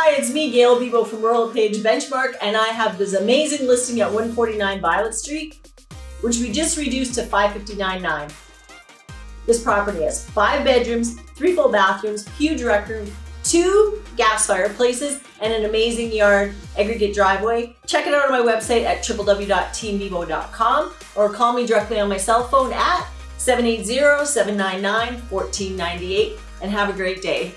Hi, it's me, Gail Bibo from Royal LePage Benchmark, and I have this amazing listing at 149 Violet Street, which we just reduced to 559.9. This property has five bedrooms, three full bathrooms, huge rec room, two gas fireplaces, and an amazing yard aggregate driveway. Check it out on my website at www.teambibo.com or call me directly on my cell phone at 780-799-1498 and have a great day.